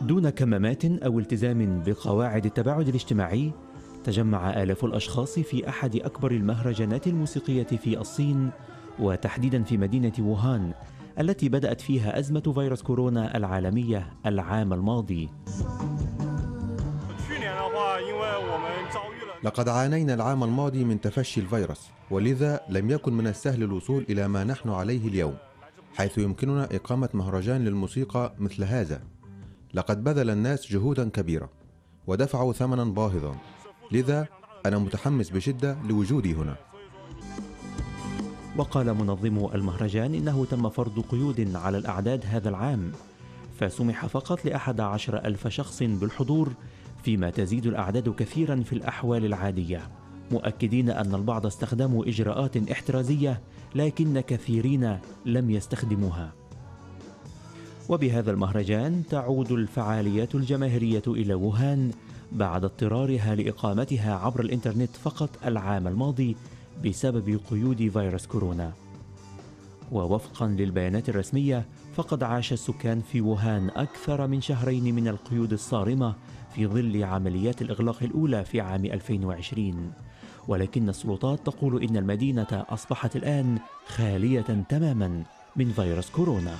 دون كمامات أو التزام بقواعد التباعد الاجتماعي تجمع آلاف الأشخاص في أحد أكبر المهرجانات الموسيقية في الصين وتحديدا في مدينة ووهان التي بدأت فيها أزمة فيروس كورونا العالمية العام الماضي. لقد عانينا العام الماضي من تفشي الفيروس ولذا لم يكن من السهل الوصول إلى ما نحن عليه اليوم حيث يمكننا إقامة مهرجان للموسيقى مثل هذا. لقد بذل الناس جهودا كبيرة ودفعوا ثمنا باهظا. لذا أنا متحمس بشدة لوجودي هنا. وقال منظمو المهرجان إنه تم فرض قيود على الأعداد هذا العام فسمح فقط لأحد عشر ألف شخص بالحضور فيما تزيد الأعداد كثيرا في الأحوال العادية. مؤكدين أن البعض استخدموا إجراءات احترازية لكن كثيرين لم يستخدموها. وبهذا المهرجان تعود الفعاليات الجماهيرية إلى ووهان بعد اضطرارها لإقامتها عبر الإنترنت فقط العام الماضي بسبب قيود فيروس كورونا. ووفقا للبيانات الرسمية فقد عاش السكان في ووهان أكثر من شهرين من القيود الصارمة في ظل عمليات الإغلاق الأولى في عام 2020 ولكن السلطات تقول إن المدينة أصبحت الآن خالية تماما من فيروس كورونا.